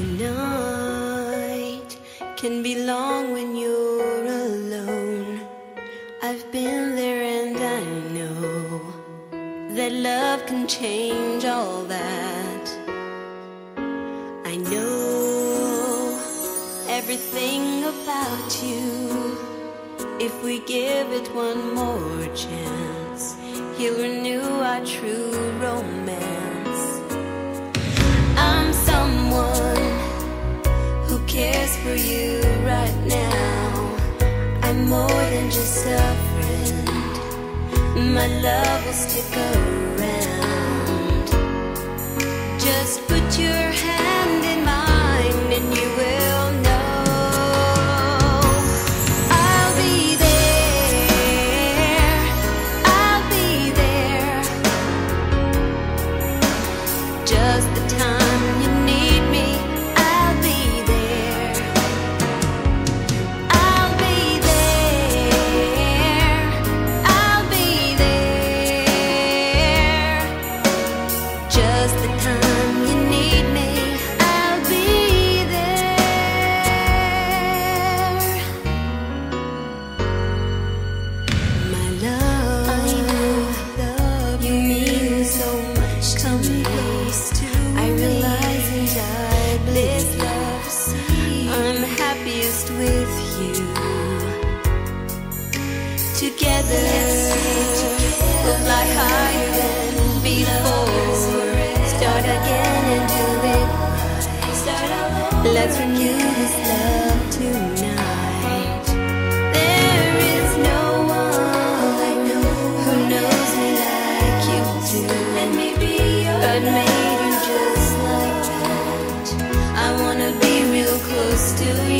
The night can be long when you're alone. I've been there and I know that love can change all that. I know everything about you. If we give it one more chance, he'll renew our true romance. Cares for you right now. I'm more than just a friend. My love will stick around. Just put your Together, we'll fly higher than before. Start again and do it. Let's renew this love tonight. There is no one who knows me like you do. Let me be God made you just like that. I wanna be real close to you.